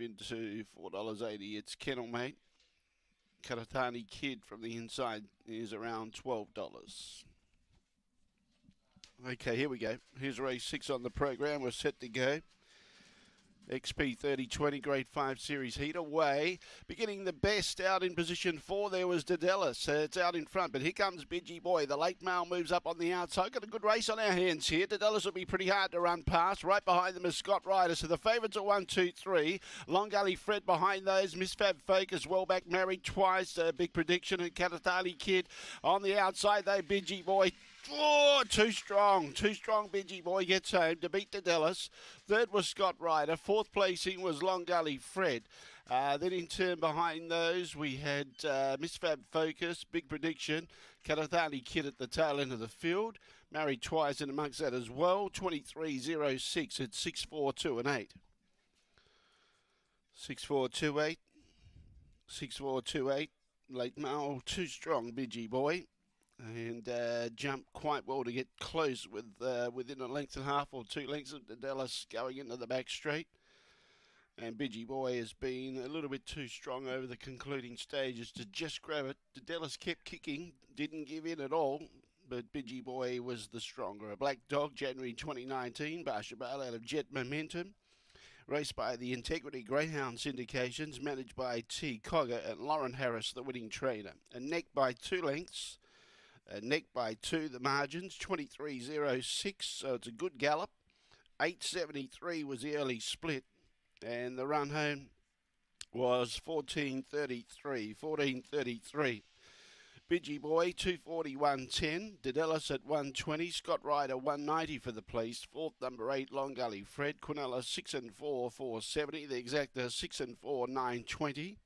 into $4.80. It's Kennel Mate. Karatani Kid from the inside is around $12. Okay, here we go. Here's race six on the program. We're set to go. XP 3020 Grade 5 Series heat away. Beginning the best out in position four, there was Dadellis. Uh, it's out in front, but here comes Bidgie Boy. The late male moves up on the outside. Got a good race on our hands here. Dadellis will be pretty hard to run past. Right behind them is Scott Ryder. So the favourites are one, two, three. Long Gully Fred behind those. Miss Fab Focus, well back married twice. Uh, big prediction. And Karatani Kid on the outside, though. Bidgie Boy too strong. Too strong, Bidgie Boy gets home to beat the Dallas. Third was Scott Ryder. Fourth placing was Long Gully Fred. Uh, then in turn behind those, we had uh, Miss Fab Focus, Big Prediction, Karatani Kid at the tail end of the field. Married twice and amongst that as well. 23.06 at 6.42 and 8. 6.428. 6.428. Late mile, too strong, Bidgie Boy and uh, jumped quite well to get close with uh, within a length and a half or two lengths of the Dallas going into the back straight. And Bidgie Boy has been a little bit too strong over the concluding stages to just grab it. The Dallas kept kicking, didn't give in at all, but Bidgie Boy was the stronger. A black dog, January 2019, Barcia Bale out of Jet Momentum. Raced by the Integrity Greyhound Syndications, managed by T. Cogger and Lauren Harris, the winning trainer. And neck by two lengths uh, neck by two, the margins, 23.06, so it's a good gallop. 8.73 was the early split, and the run home was 14.33. 14.33. Bidgie Boy, 241.10. Dadellis at 120. Scott Ryder, 190 for the place. Fourth, number 8, Long Gully Fred. Quinella, 6 and 4, 470. The exacta, 6 and 4, 920.